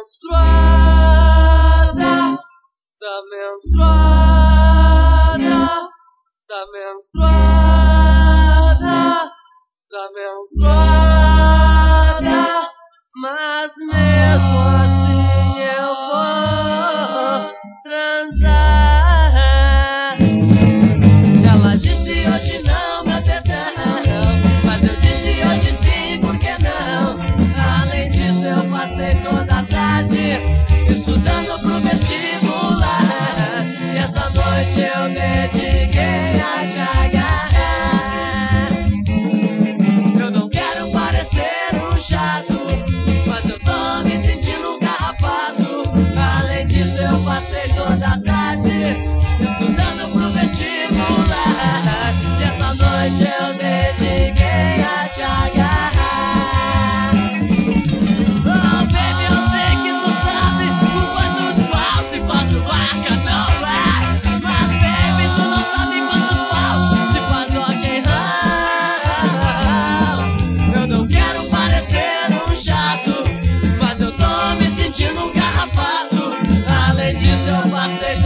menstruada, tá menstruada, tá menstruada, tá menstruada, mas mesmo assim eu vou transar. Ela disse hoje não, meu tesão, mas eu disse hoje sim, por que não? Além disso, eu passei toda tarde estudando pro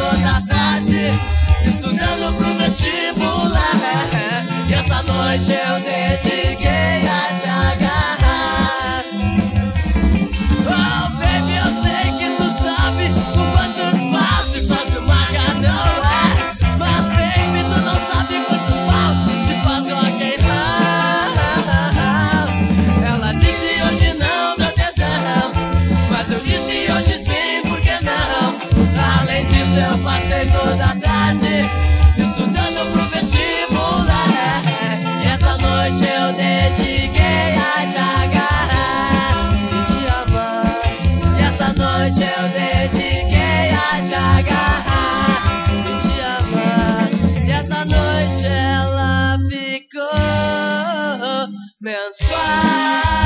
toda tarde estudando pro vestibular. E essa noite eu dediquei Eu passei toda tarde estudando pro vestibular. Essa noite eu dediquei a te agarrar e te amar. E essa noite eu dediquei a te agarrar e te amar. E essa noite ela ficou menstruada.